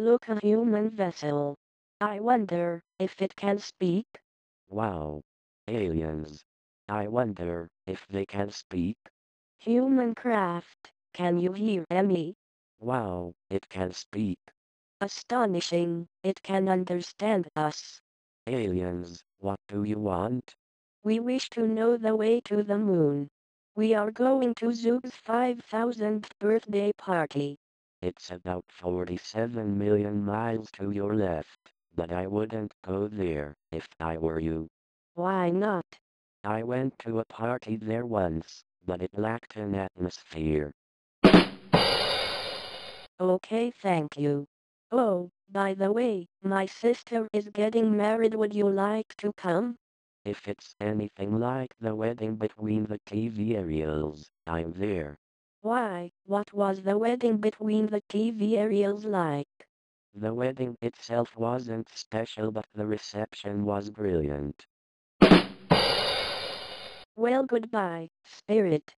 look a human vessel. I wonder if it can speak? Wow. Aliens. I wonder if they can speak? Human craft, can you hear me? Wow, it can speak. Astonishing, it can understand us. Aliens, what do you want? We wish to know the way to the moon. We are going to Zoob's 5000th birthday party. It's about 47 million miles to your left, but I wouldn't go there if I were you. Why not? I went to a party there once, but it lacked an atmosphere. Okay, thank you. Oh, by the way, my sister is getting married. Would you like to come? If it's anything like the wedding between the TV aerials, I'm there. Why, what was the wedding between the TV aerials like? The wedding itself wasn't special but the reception was brilliant. Well goodbye, spirit.